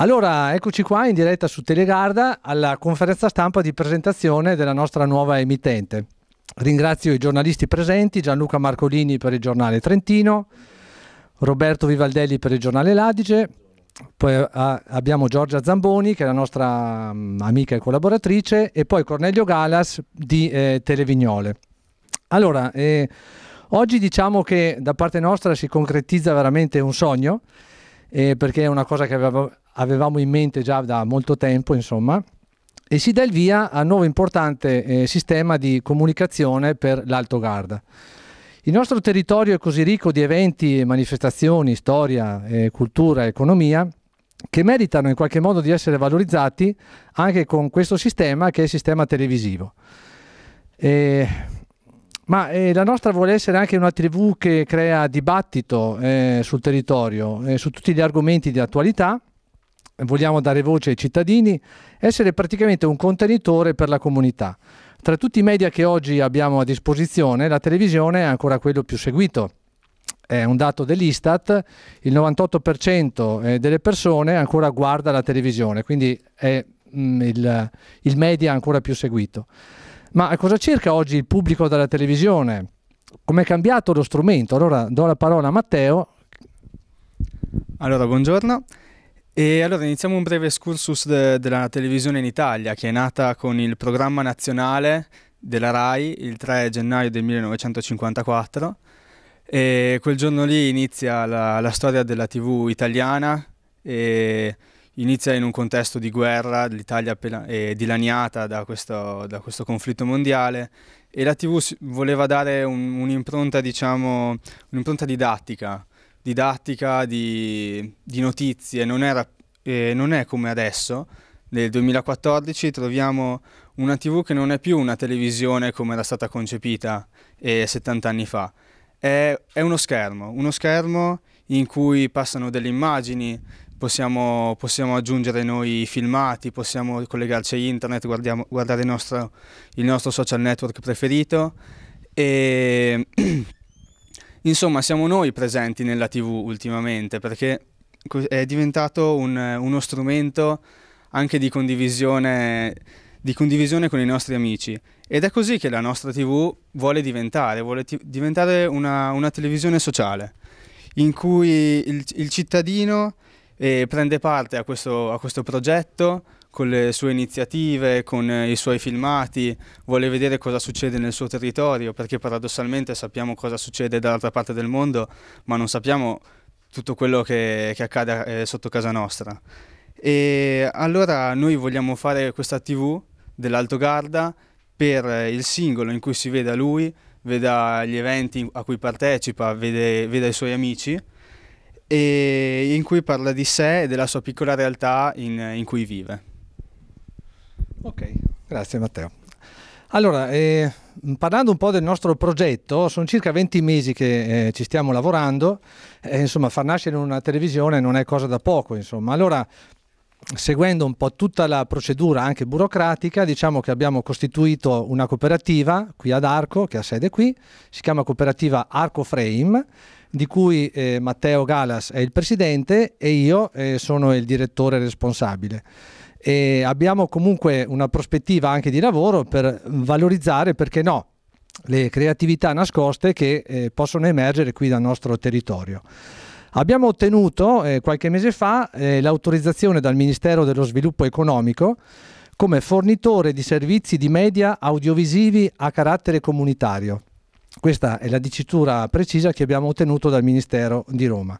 Allora, eccoci qua in diretta su Telegarda alla conferenza stampa di presentazione della nostra nuova emittente. Ringrazio i giornalisti presenti, Gianluca Marcolini per il giornale Trentino, Roberto Vivaldelli per il giornale L'Adige, poi ah, abbiamo Giorgia Zamboni che è la nostra um, amica e collaboratrice e poi Cornelio Galas di eh, Televignole. Allora, eh, oggi diciamo che da parte nostra si concretizza veramente un sogno eh, perché è una cosa che avevamo, avevamo in mente già da molto tempo, insomma, e si dà il via a un nuovo importante eh, sistema di comunicazione per l'Alto Garda. Il nostro territorio è così ricco di eventi, manifestazioni, storia, eh, cultura, economia, che meritano in qualche modo di essere valorizzati anche con questo sistema che è il sistema televisivo. Eh, ma eh, la nostra vuole essere anche una TV che crea dibattito eh, sul territorio, eh, su tutti gli argomenti di attualità. Vogliamo dare voce ai cittadini, essere praticamente un contenitore per la comunità. Tra tutti i media che oggi abbiamo a disposizione, la televisione è ancora quello più seguito. È un dato dell'Istat, il 98% eh, delle persone ancora guarda la televisione, quindi è mm, il, il media ancora più seguito. Ma cosa cerca oggi il pubblico della televisione? Come è cambiato lo strumento? Allora do la parola a Matteo. Allora, buongiorno. E allora iniziamo un breve excursus de- della televisione in Italia, che è nata con il programma nazionale della RAI il 3 gennaio del 1954. E quel giorno lì inizia la, la storia della TV italiana e inizia in un contesto di guerra, l'Italia è dilaniata da questo, da questo, conflitto mondiale e la TV voleva dare un, un'impronta, diciamo, un'impronta didattica, didattica di, di notizie, non, era, eh, non è come adesso, nel 2014 troviamo una TV che non è più una televisione come era stata concepita eh, 70 anni fa, è, è uno schermo, uno schermo in cui passano delle immagini, possiamo, possiamo, aggiungere noi filmati, possiamo collegarci a internet, guardare il nostro, il nostro, social network preferito. E insomma siamo noi presenti nella tv ultimamente perché è diventato un, uno strumento anche di condivisione, di condivisione con i nostri amici. Ed è così che la nostra tv vuole diventare, vuole diventare una, una televisione sociale in cui il, il cittadino e prende parte a questo, a questo progetto con le sue iniziative, con i suoi filmati, vuole vedere cosa succede nel suo territorio, perché paradossalmente sappiamo cosa succede dall'altra parte del mondo, ma non sappiamo tutto quello che, che accade eh, sotto casa nostra. E allora noi vogliamo fare questa TV dell'Alto Garda per il singolo in cui si veda lui, veda gli eventi a cui partecipa, vede, veda i suoi amici e in cui parla di sé e della sua piccola realtà in, in cui vive. Ok, grazie Matteo. Allora, eh, parlando un po' del nostro progetto, sono circa 20 mesi che eh, ci stiamo lavorando, eh, insomma far nascere una televisione non è cosa da poco, insomma. Allora, seguendo un po' tutta la procedura anche burocratica, diciamo che abbiamo costituito una cooperativa qui ad Arco, che ha sede qui, si chiama cooperativa Arco Frame, di cui eh, Matteo Galas è il presidente e io eh, sono il direttore responsabile. E abbiamo comunque una prospettiva anche di lavoro per valorizzare, perché no, le creatività nascoste che eh, possono emergere qui dal nostro territorio. Abbiamo ottenuto eh, qualche mese fa eh, l'autorizzazione dal Ministero dello Sviluppo Economico come fornitore di servizi di media audiovisivi a carattere comunitario. Questa è la dicitura precisa che abbiamo ottenuto dal Ministero di Roma.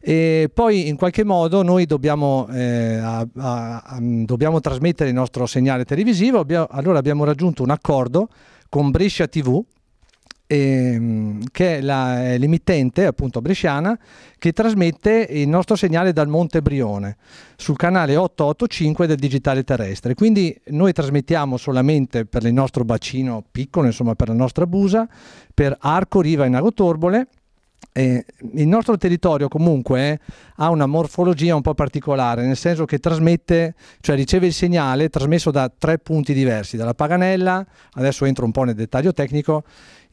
E poi in qualche modo noi dobbiamo, eh, a, a, a, dobbiamo trasmettere il nostro segnale televisivo, abbiamo, allora abbiamo raggiunto un accordo con Brescia TV, ehm, che è, la, l'emittente appunto bresciana che trasmette il nostro segnale dal Monte Brione sul canale 885 del digitale terrestre. Quindi noi trasmettiamo solamente per il nostro bacino piccolo, insomma per la nostra busa, per Arco, Riva e Nago Torbole eh, il nostro territorio comunque eh, ha una morfologia un po' particolare, nel senso che trasmette, cioè riceve il segnale trasmesso da tre punti diversi, dalla Paganella, adesso entro un po' nel dettaglio tecnico,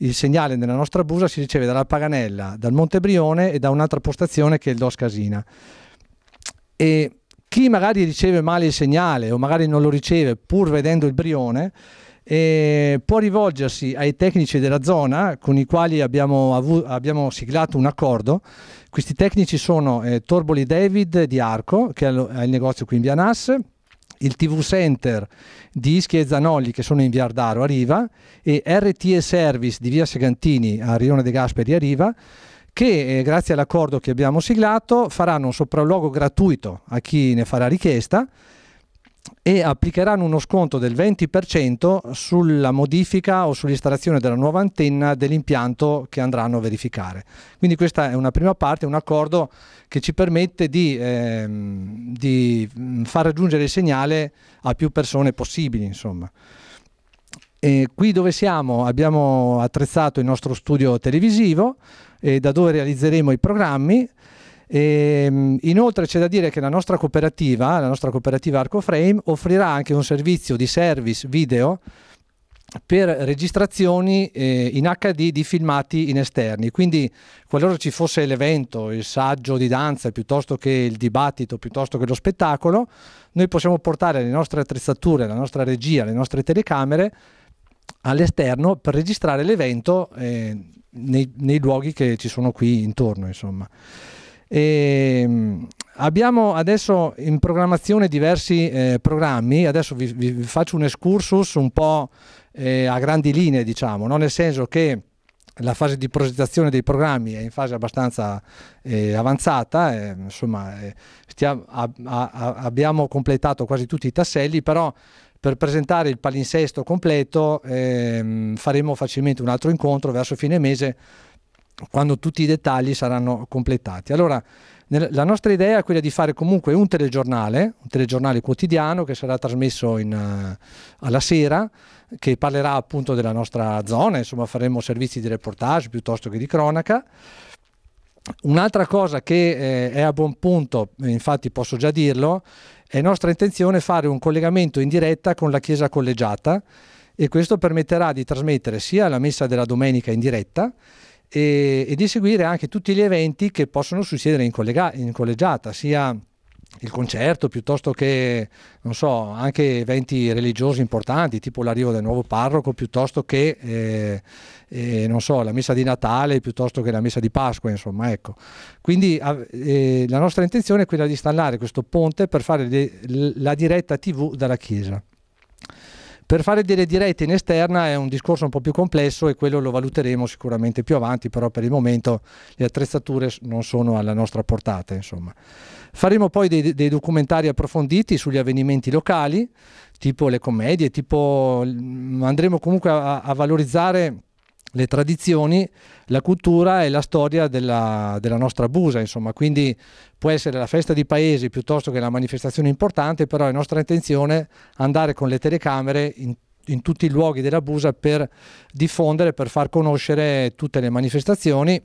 il segnale nella nostra busa si riceve dalla Paganella, dal Monte Brione e da un'altra postazione che è il Dos Casina. E Chi magari riceve male il segnale o magari non lo riceve pur vedendo il brione, eh, può rivolgersi ai tecnici della zona con i quali abbiamo, avu- abbiamo siglato un accordo. Questi tecnici sono eh, Torboli David di Arco, che ha il negozio qui in Via Nas, il TV Center di Ischi e Zanolli che sono in Via Ardaro a Riva e RTE Service di Via Segantini a Rione De Gasperi a Riva che eh, grazie all'accordo che abbiamo siglato faranno un sopralluogo gratuito a chi ne farà richiesta e applicheranno uno sconto del 20% sulla modifica o sull'installazione della nuova antenna dell'impianto che andranno a verificare. Quindi questa è una prima parte, un accordo che ci permette di, ehm, di far raggiungere il segnale a più persone possibili. Insomma. E qui dove siamo abbiamo attrezzato il nostro studio televisivo eh, da dove realizzeremo i programmi. E, ehm, inoltre c'è da dire che la nostra cooperativa, la nostra cooperativa Arcoframe, offrirà anche un servizio di service video per registrazioni eh, in HD di filmati in esterni. Quindi qualora ci fosse l'evento, il saggio di danza, piuttosto che il dibattito, piuttosto che lo spettacolo, noi possiamo portare le nostre attrezzature, la nostra regia, le nostre telecamere all'esterno per registrare l'evento eh, nei, nei, luoghi che ci sono qui intorno. Insomma. E, ehm, abbiamo adesso in programmazione diversi eh, programmi, adesso vi, vi, faccio un excursus un po' eh, a grandi linee, diciamo, no? nel senso che la fase di progettazione dei programmi è in fase abbastanza eh, avanzata, eh, insomma, eh, stiamo, a, a, abbiamo completato quasi tutti i tasselli, però per presentare il palinsesto completo ehm, faremo facilmente un altro incontro verso fine mese quando tutti i dettagli saranno completati. Allora, la nostra idea è quella di fare comunque un telegiornale, un telegiornale quotidiano che sarà trasmesso in, uh, alla sera, che parlerà appunto della nostra zona, insomma faremo servizi di reportage piuttosto che di cronaca. Un'altra cosa che eh, è a buon punto, infatti posso già dirlo, è nostra intenzione fare un collegamento in diretta con la Chiesa collegiata e questo permetterà di trasmettere sia la messa della domenica in diretta e, e di seguire anche tutti gli eventi che possono succedere in, collega, in collegiata, sia il concerto piuttosto che non so, anche eventi religiosi importanti tipo l'arrivo del nuovo parroco piuttosto che eh, eh, non so, la messa di Natale piuttosto che la messa di Pasqua insomma ecco. Quindi eh, la nostra intenzione è quella di installare questo ponte per fare le, la diretta tv dalla chiesa per fare delle dirette in esterna è un discorso un po' più complesso e quello lo valuteremo sicuramente più avanti, però per il momento le attrezzature non sono alla nostra portata. Insomma. Faremo poi dei, dei documentari approfonditi sugli avvenimenti locali, tipo le commedie, tipo, andremo comunque a, a valorizzare le tradizioni, la cultura e la storia della, della, nostra Busa, insomma, quindi può essere la festa di paesi piuttosto che una manifestazione importante, però è nostra intenzione andare con le telecamere in, in tutti i luoghi della Busa per diffondere, per far conoscere tutte le manifestazioni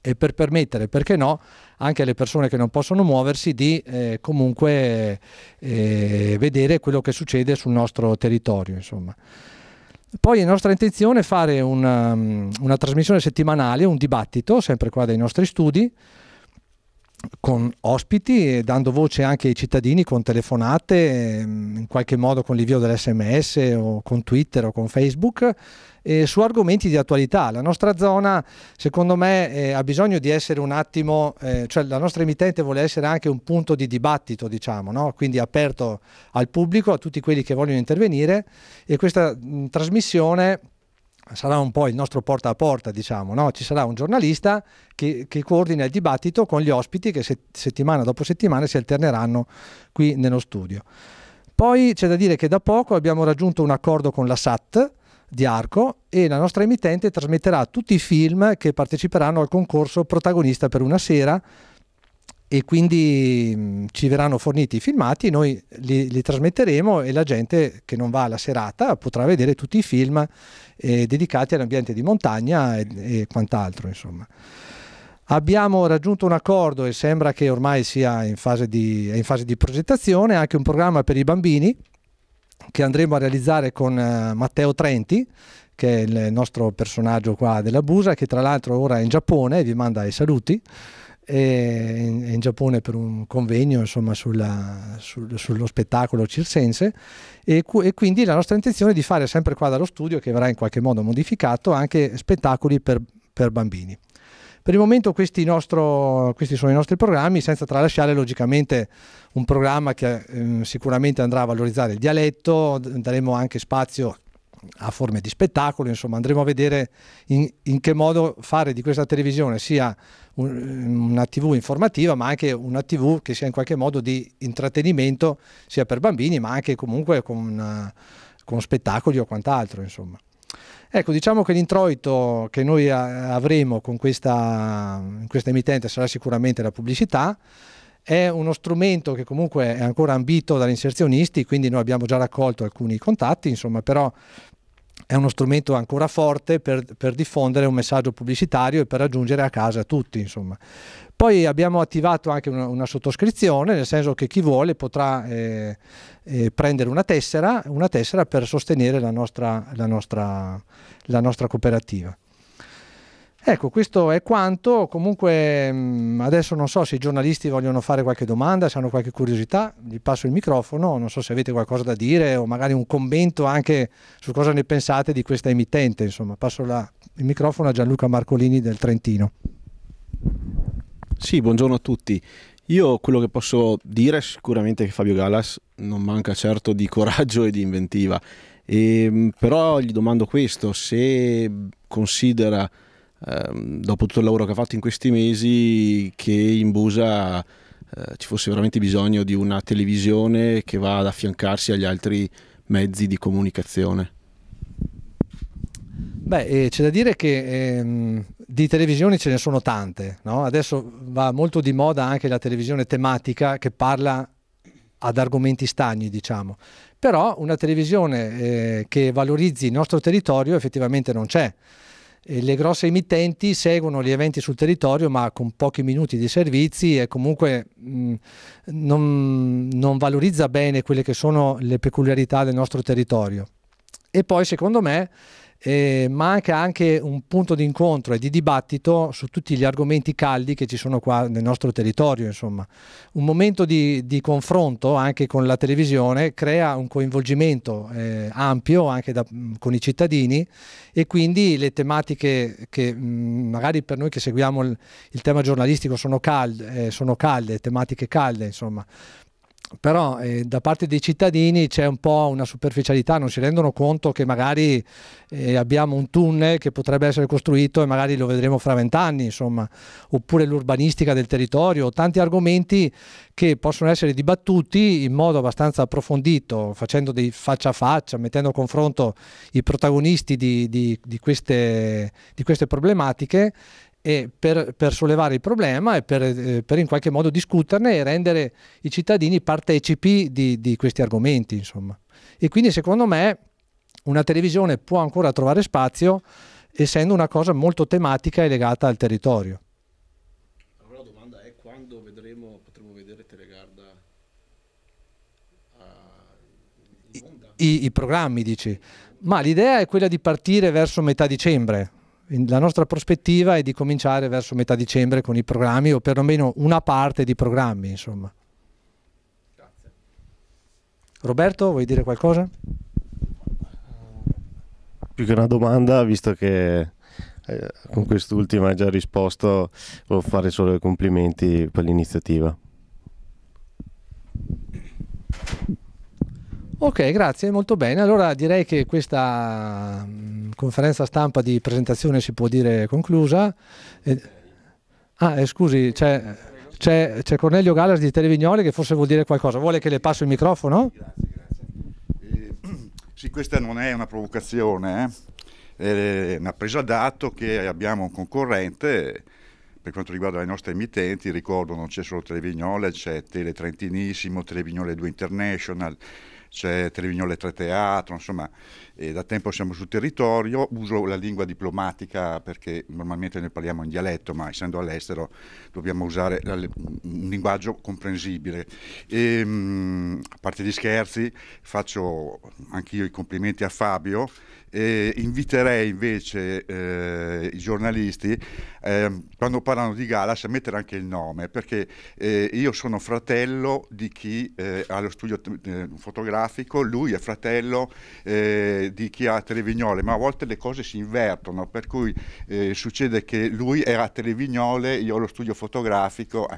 e per permettere, perché no, anche alle persone che non possono muoversi di eh, comunque eh, vedere quello che succede sul nostro territorio. Insomma. Poi è nostra intenzione fare una, um, una trasmissione settimanale, un dibattito, sempre qua dai nostri studi, con ospiti, dando voce anche ai cittadini con telefonate, ehm, in qualche modo con l'invio dell'SMS o con Twitter o con Facebook, eh, su argomenti di attualità. La nostra zona, secondo me, eh, ha bisogno di essere un attimo, eh, cioè la nostra emittente vuole essere anche un punto di dibattito, diciamo, no? quindi aperto al pubblico, a tutti quelli che vogliono intervenire e questa mh, trasmissione sarà un po' il nostro porta a porta, diciamo, no? ci sarà un giornalista che, che, coordina il dibattito con gli ospiti che se, settimana dopo settimana si alterneranno qui nello studio. Poi c'è da dire che da poco abbiamo raggiunto un accordo con la SAT di Arco e la nostra emittente trasmetterà tutti i film che parteciperanno al concorso protagonista per una sera e quindi mh, ci verranno forniti i filmati, noi li, li, trasmetteremo e la gente che non va alla serata potrà vedere tutti i film eh, dedicati all'ambiente di montagna e, e quant'altro. Insomma. Abbiamo raggiunto un accordo e sembra che ormai sia in fase, di, in fase di progettazione anche un programma per i bambini che andremo a realizzare con uh, Matteo Trenti, che è il nostro personaggio qua della Busa, che tra l'altro ora è in Giappone e vi manda i saluti in, in, Giappone per un convegno insomma, sulla, sul, sullo spettacolo circense e, e, quindi la nostra intenzione è di fare sempre qua dallo studio, che verrà in qualche modo modificato, anche spettacoli per, per bambini. Per il momento questi, nostro, questi, sono i nostri programmi, senza tralasciare logicamente un programma che eh, sicuramente andrà a valorizzare il dialetto, daremo anche spazio a forme di spettacolo, insomma andremo a vedere in, in che modo fare di questa televisione sia un, una tv informativa ma anche una tv che sia in qualche modo di intrattenimento sia per bambini ma anche comunque con, con spettacoli o quant'altro insomma. Ecco, diciamo che l'introito che noi avremo con questa, questa emittente sarà sicuramente la pubblicità, è uno strumento che comunque è ancora ambito dagli inserzionisti, quindi noi abbiamo già raccolto alcuni contatti, insomma, però è uno strumento ancora forte per, per, diffondere un messaggio pubblicitario e per raggiungere a casa tutti. Insomma. Poi abbiamo attivato anche una, una, sottoscrizione, nel senso che chi vuole potrà eh, eh, prendere una tessera, una tessera, per sostenere la nostra, la nostra, la nostra cooperativa. Ecco, questo è quanto. Comunque mm, adesso non so se i giornalisti vogliono fare qualche domanda, se hanno qualche curiosità, gli passo il microfono, non so se avete qualcosa da dire o magari un commento anche su cosa ne pensate di questa emittente. Insomma, passo la, il microfono a Gianluca Marcolini del Trentino. Sì, buongiorno a tutti. Io quello che posso dire è sicuramente che Fabio Galas non manca certo di coraggio e di inventiva, e, ehm, però gli domando questo, se considera Ehm, dopo tutto il lavoro che ha fatto in questi mesi, che in Busa eh, ci fosse veramente bisogno di una televisione che va ad affiancarsi agli altri mezzi di comunicazione. Beh, eh, c'è da dire che ehm, di televisioni ce ne sono tante, no? adesso va molto di moda anche la televisione tematica che parla ad argomenti stagni, diciamo. Però una televisione eh, che valorizzi il nostro territorio effettivamente non c'è le grosse emittenti seguono gli eventi sul territorio ma con pochi minuti di servizi e comunque mh, non, non valorizza bene quelle che sono le peculiarità del nostro territorio. E poi secondo me eh, manca anche un punto di incontro e di dibattito su tutti gli argomenti caldi che ci sono qua nel nostro territorio. Insomma. Un momento di, di confronto anche con la televisione crea un coinvolgimento eh, ampio anche da, con i cittadini e quindi le tematiche che mh, magari per noi che seguiamo il, il tema giornalistico sono calde, eh, sono calde, tematiche calde, insomma però eh, da parte dei cittadini c'è un po' una superficialità, non si rendono conto che magari eh, abbiamo un tunnel che potrebbe essere costruito e magari lo vedremo fra vent'anni, insomma, oppure l'urbanistica del territorio, tanti argomenti che possono essere dibattuti in modo abbastanza approfondito, facendo dei faccia a faccia, mettendo a confronto i protagonisti di, di, di, queste, di queste problematiche per, per, sollevare il problema e per, eh, per, in qualche modo discuterne e rendere i cittadini partecipi di, di questi argomenti. Insomma. E quindi secondo me una televisione può ancora trovare spazio essendo una cosa molto tematica e legata al territorio. Allora la domanda è quando vedremo, potremo vedere Telegarda in onda? I, i, I programmi dici? Ma l'idea è quella di partire verso metà dicembre, la nostra prospettiva è di cominciare verso metà dicembre con i programmi o perlomeno una parte di programmi. Insomma. Grazie. Roberto, vuoi dire qualcosa? Più che una domanda, visto che eh, con quest'ultima hai già risposto, volevo fare solo i complimenti per l'iniziativa. Ok, grazie, molto bene. Allora direi che questa mm, conferenza stampa di presentazione si può dire conclusa. Eh, ah, eh, scusi, c'è, c'è, c'è, Cornelio Gallas di Televignoli che forse vuol dire qualcosa. Vuole che le passo il microfono? Grazie, grazie. Eh, sì, questa non è una provocazione, eh? è una presa d'atto che abbiamo un concorrente per quanto riguarda le nostre emittenti, ricordo non c'è solo Televignole, c'è Tele Trentinissimo, Televignole 2 International, c'è Televignole 3 Teatro, insomma, da tempo siamo sul territorio, uso la lingua diplomatica perché normalmente noi parliamo in dialetto, ma essendo all'estero dobbiamo usare un linguaggio comprensibile. E, mm, a parte gli scherzi, faccio anch'io i complimenti a Fabio e inviterei invece eh, i giornalisti eh, quando parlano di Galas a mettere anche il nome perché eh, io sono fratello di chi eh, ha lo studio eh, fotografico, lui è fratello eh, di chi ha Televignole, ma a volte le cose si invertono, per cui succede che lui era a Televignole, io ho lo studio fotografico.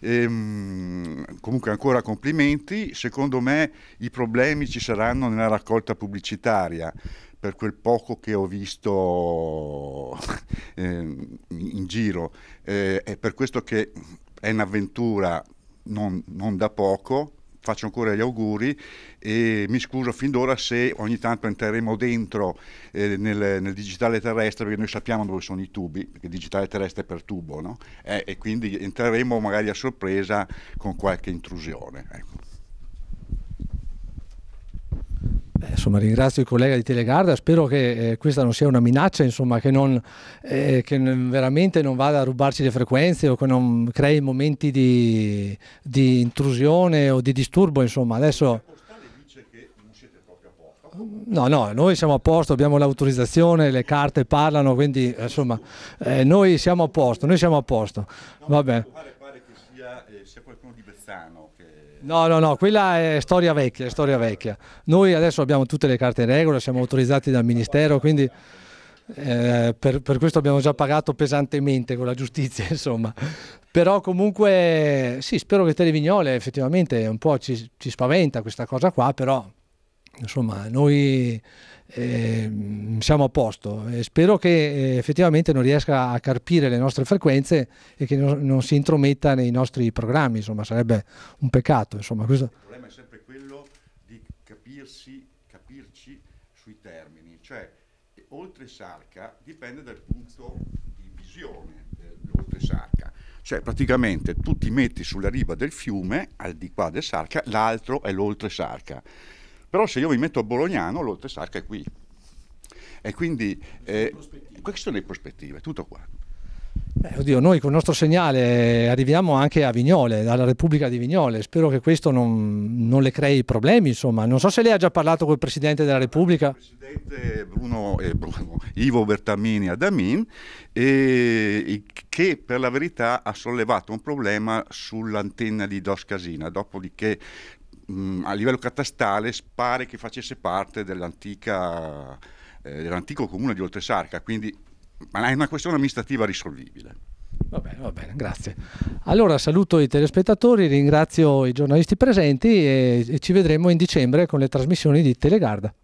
Ehm, comunque ancora complimenti, secondo me i problemi ci saranno nella raccolta pubblicitaria per quel poco che ho visto eh, in giro. Eh, è per questo che è un'avventura non, non da poco, faccio ancora gli auguri e mi scuso fin d'ora se ogni tanto entreremo dentro eh, nel, nel, digitale terrestre perché noi sappiamo dove sono i tubi, perché il digitale terrestre è per tubo, no? eh, e quindi entreremo magari a sorpresa con qualche intrusione. Ecco. Beh, insomma, ringrazio il collega di Telegarda, spero che eh, questa non sia una minaccia, insomma, che, non, eh, che veramente non vada a rubarci le frequenze o che non crei momenti di, di intrusione o di disturbo. Insomma. Adesso... No, no, noi siamo a posto, abbiamo l'autorizzazione, le carte parlano, quindi insomma, eh, noi siamo a posto, noi siamo a posto. Va bene. Che sia, eh, sia qualcuno di Bezzano No, no, no, quella è storia vecchia, è storia vecchia. Noi adesso abbiamo tutte le carte in regola, siamo autorizzati dal Ministero, quindi eh, per, per, questo abbiamo già pagato pesantemente con la giustizia, insomma. Però comunque sì, spero che Televignole effettivamente un po' ci, ci spaventa questa cosa qua, però insomma noi eh, siamo a posto e spero che eh, effettivamente non riesca a carpire le nostre frequenze e che non, non, si intrometta nei nostri programmi, insomma sarebbe un peccato. Insomma, questo... Il problema è sempre quello di capirsi, capirci sui termini, cioè oltre Sarca dipende dal punto di visione dell'oltre Sarca. Cioè praticamente tu ti metti sulla riva del fiume, al di qua del Sarca, l'altro è l'oltre Sarca però se io mi metto a Bolognano, l'Oltre Sarca è qui. E quindi eh, queste sono le prospettive, tutto qua. Eh, oddio, noi con il nostro segnale arriviamo anche a Vignole, alla Repubblica di Vignole. Spero che questo non, non le crei problemi. Insomma. Non so se lei ha già parlato col Presidente della Repubblica. Il Presidente Bruno, eh, Bruno Ivo Bertamini Adamin, eh, che per la verità ha sollevato un problema sull'antenna di Dos Casina. Dopodiché mh, a livello catastale pare che facesse parte dell'antica, eh, dell'antico comune di Oltresarca, quindi è una questione amministrativa risolvibile. Va bene, va bene, grazie. Allora saluto i telespettatori, ringrazio i giornalisti presenti e, e ci vedremo in dicembre con le trasmissioni di Telegarda.